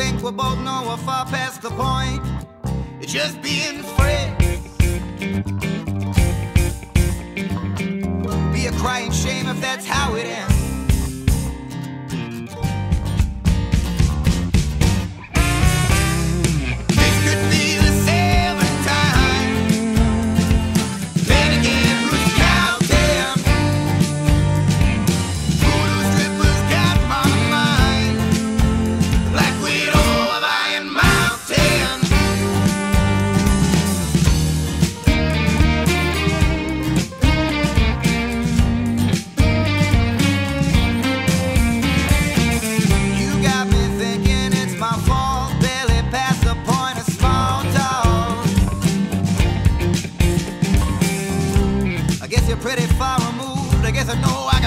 we both know we're far past the point. It's just being friends. Be a crying shame if that's how it ends. I know I